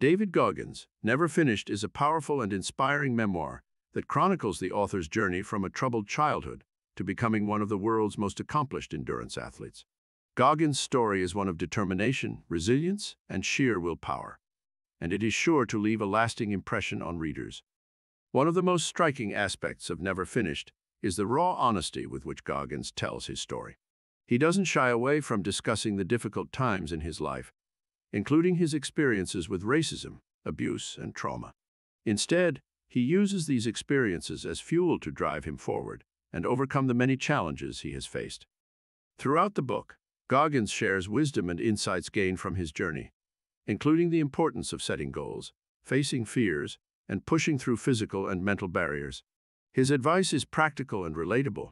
David Goggins, Never Finished is a powerful and inspiring memoir that chronicles the author's journey from a troubled childhood to becoming one of the world's most accomplished endurance athletes. Goggins' story is one of determination, resilience, and sheer willpower, and it is sure to leave a lasting impression on readers. One of the most striking aspects of Never Finished is the raw honesty with which Goggins tells his story. He doesn't shy away from discussing the difficult times in his life, including his experiences with racism, abuse, and trauma. Instead, he uses these experiences as fuel to drive him forward and overcome the many challenges he has faced. Throughout the book, Goggins shares wisdom and insights gained from his journey, including the importance of setting goals, facing fears, and pushing through physical and mental barriers. His advice is practical and relatable,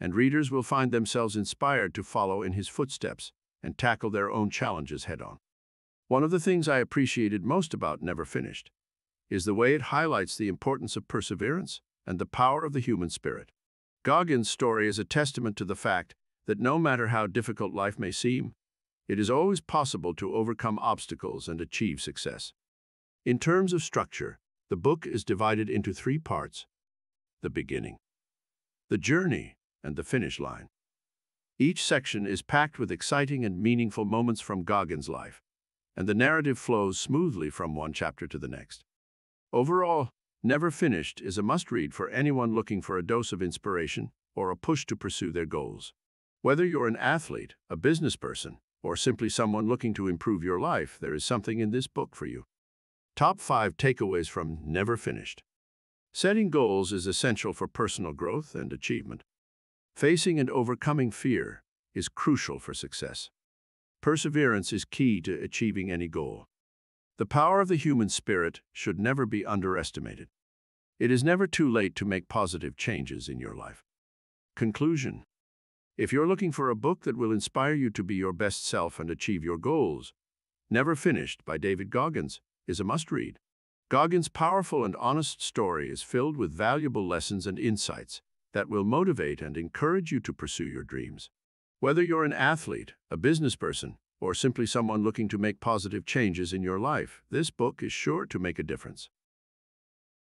and readers will find themselves inspired to follow in his footsteps and tackle their own challenges head-on. One of the things I appreciated most about Never Finished is the way it highlights the importance of perseverance and the power of the human spirit. Goggins' story is a testament to the fact that no matter how difficult life may seem, it is always possible to overcome obstacles and achieve success. In terms of structure, the book is divided into three parts. The beginning, the journey, and the finish line. Each section is packed with exciting and meaningful moments from Goggins' life, and the narrative flows smoothly from one chapter to the next. Overall, Never Finished is a must-read for anyone looking for a dose of inspiration or a push to pursue their goals. Whether you're an athlete, a business person, or simply someone looking to improve your life, there is something in this book for you. Top 5 Takeaways from Never Finished Setting goals is essential for personal growth and achievement. Facing and overcoming fear is crucial for success. Perseverance is key to achieving any goal. The power of the human spirit should never be underestimated. It is never too late to make positive changes in your life. Conclusion If you're looking for a book that will inspire you to be your best self and achieve your goals, Never Finished by David Goggins is a must-read. Goggins' powerful and honest story is filled with valuable lessons and insights that will motivate and encourage you to pursue your dreams. Whether you're an athlete, a business person, or simply someone looking to make positive changes in your life, this book is sure to make a difference.